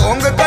longer.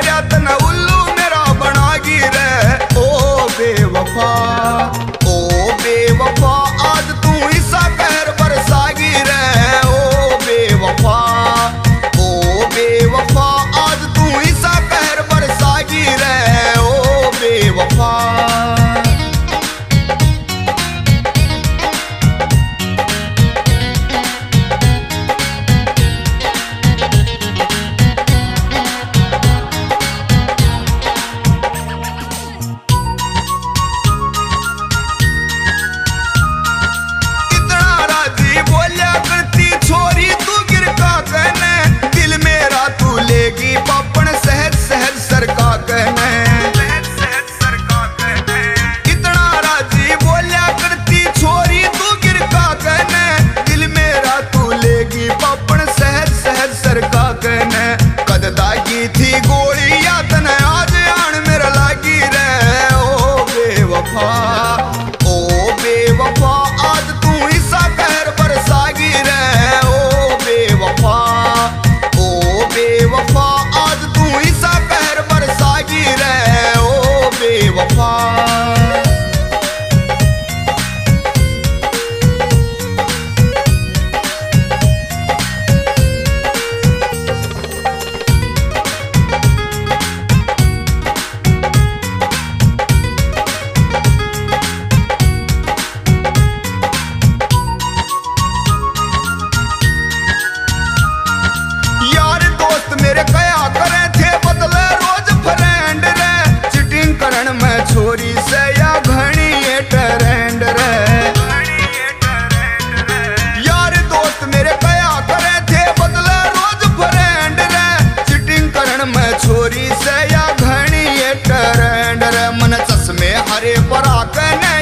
tener